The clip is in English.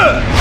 Huh!